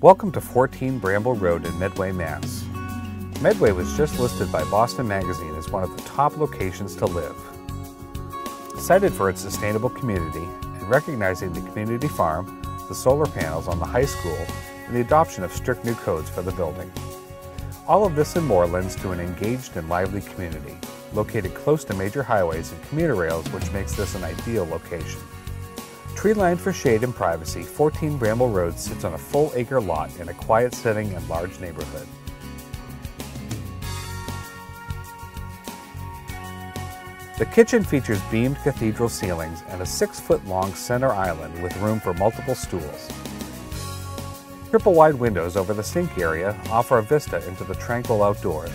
Welcome to 14 Bramble Road in Medway, Mass. Medway was just listed by Boston Magazine as one of the top locations to live. Cited for its sustainable community and recognizing the community farm, the solar panels on the high school, and the adoption of strict new codes for the building. All of this and more lends to an engaged and lively community, located close to major highways and commuter rails, which makes this an ideal location. Tree lined for shade and privacy, 14 Bramble Road sits on a full acre lot in a quiet setting and large neighborhood. The kitchen features beamed cathedral ceilings and a six foot long center island with room for multiple stools. Triple wide windows over the sink area offer a vista into the tranquil outdoors.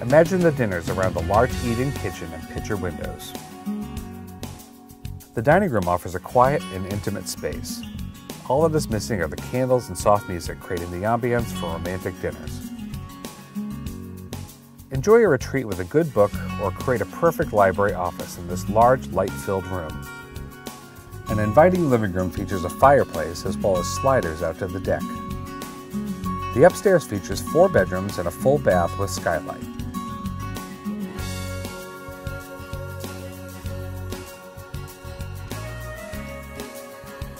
Imagine the dinners around the large eat-in kitchen and picture windows. The dining room offers a quiet and intimate space. All that is missing are the candles and soft music creating the ambience for romantic dinners. Enjoy a retreat with a good book or create a perfect library office in this large, light-filled room. An inviting living room features a fireplace as well as sliders out to the deck. The upstairs features four bedrooms and a full bath with skylight.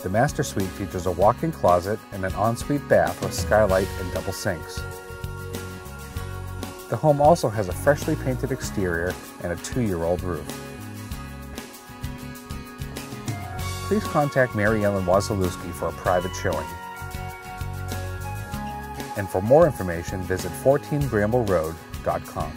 The master suite features a walk-in closet and an ensuite bath with skylight and double sinks. The home also has a freshly painted exterior and a two-year-old roof. Please contact Mary Ellen Wasielewski for a private showing. And for more information, visit 14brambleroad.com.